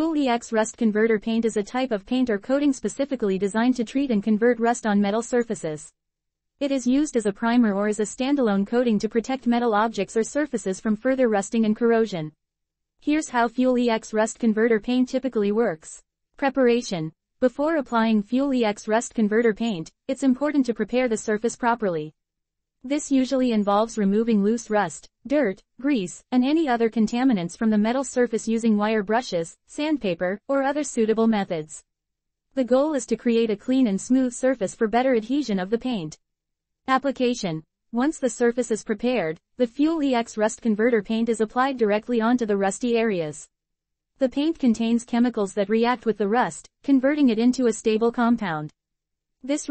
Fuel EX Rust Converter Paint is a type of paint or coating specifically designed to treat and convert rust on metal surfaces. It is used as a primer or as a standalone coating to protect metal objects or surfaces from further rusting and corrosion. Here's how Fuel EX Rust Converter Paint typically works. Preparation. Before applying Fuel EX Rust Converter Paint, it's important to prepare the surface properly. This usually involves removing loose rust, dirt, grease, and any other contaminants from the metal surface using wire brushes, sandpaper, or other suitable methods. The goal is to create a clean and smooth surface for better adhesion of the paint. Application. Once the surface is prepared, the Fuel EX Rust Converter paint is applied directly onto the rusty areas. The paint contains chemicals that react with the rust, converting it into a stable compound. This